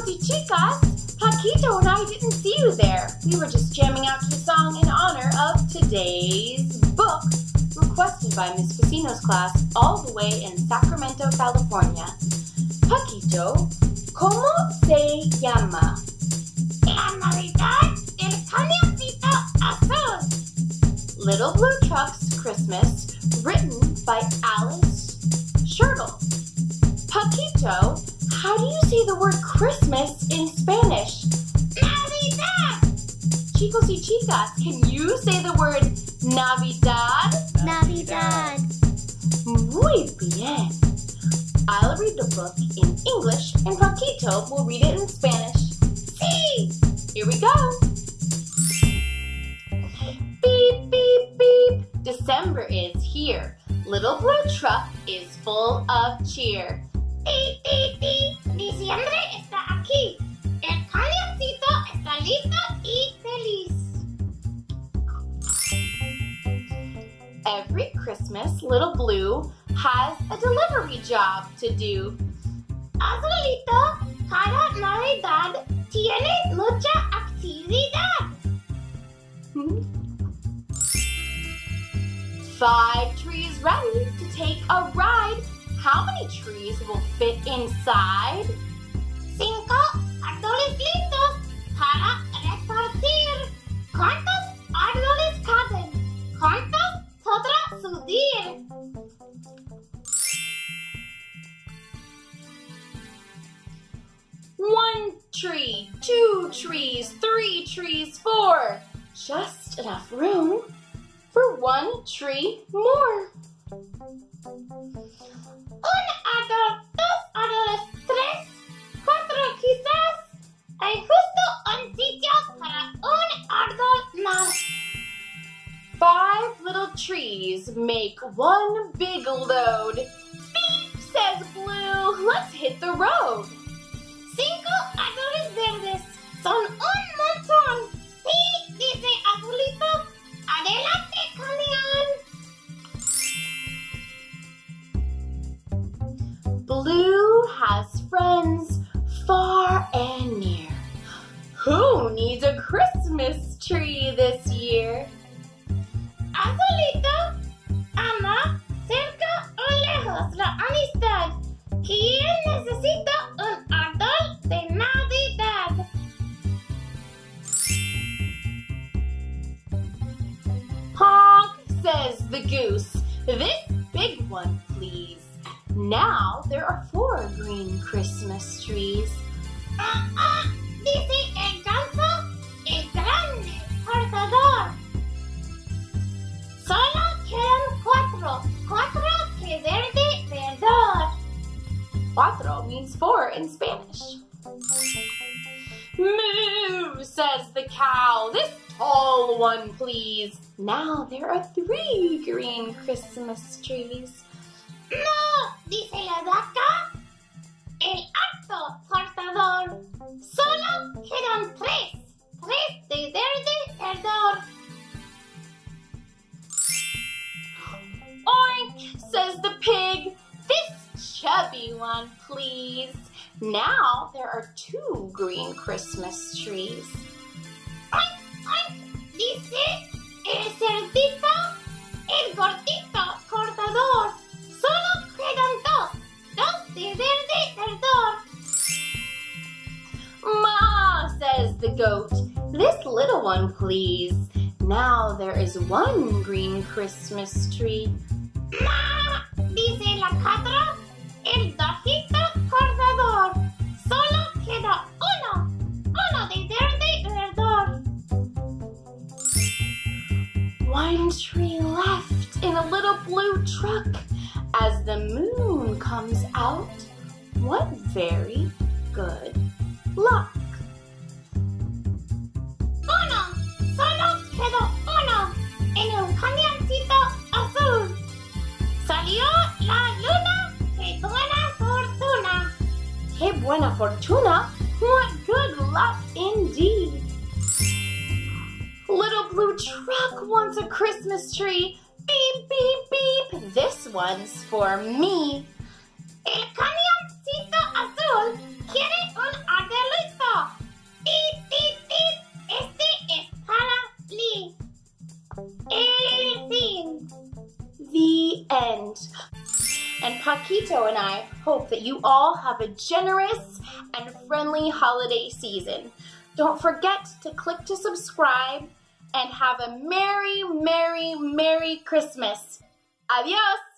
Chicos chicas, Paquito and I didn't see you there. We were just jamming out to a song in honor of today's book, requested by Miss Vecino's class all the way in Sacramento, California. Paquito, ¿cómo se llama? La Navidad camioncito azul. Little Blue Truck's Christmas, written by Alice Schertle. Paquito, how do you say the word Christmas in Spanish? Navidad. Chicos y chicas, can you say the word Navidad? Navidad. Muy bien. I'll read the book in English and Paquito will read it in Spanish. Sí. Here we go. Beep, beep, beep. December is here. Little Blue Truck is full of cheer. Diciembre está aquí. El camioncito está listo y feliz. Every Christmas, Little Blue has a delivery job to do. Azulito, cada Navidad tiene mucha actividad. Hmm? Five trees ready to take a ride. How many trees will fit inside? Cinco árboles listos para repartir. ¿Cuántos árboles caben? ¿Cuántos podrá subir? One tree, two trees, three trees, four. Just enough room for one tree more. Five little trees make one big load. Beep, says Blue. Let's hit the road. Cinco árboles verdes son un montón. Sí, dice Azulito. Adelante, camión. Blue has friends far and near. Who needs a Christmas tree this year? The goose. This big one, please. Now there are four green Christmas trees. Ah, ah, dice el ganso, el grande cortador. Solo quedan cuatro, cuatro que verde verdor. Cuatro means four in Spanish. Moo, says the cow. This tall one, please. Now there are three green Christmas trees. No, dice la vaca, el alto cortador. Solo quedan tres, tres de verde verdor. Oink, says the pig. This chubby one, please. Now there are two green Christmas trees. Oink, oink, dice el cerdito, el gordito cortador. Solo quedan dos, dos de verde verdor. Ma, says the goat. This little one, please. Now there is one green Christmas tree. Ma, dice la cabra, blue truck as the moon comes out. What very good luck. Uno, solo uno en un camioncito azul. Salió la luna, qué buena fortuna. Que buena fortuna! What good luck indeed! Little blue truck wants a Christmas tree. Beep, beep, beep. This one's for me. El camioncito azul quiere un aguelito. Beep, beep, beep. Este es para ti. El fin. The end. And Paquito and I hope that you all have a generous and friendly holiday season. Don't forget to click to subscribe and have a merry, merry, merry Christmas. Adios!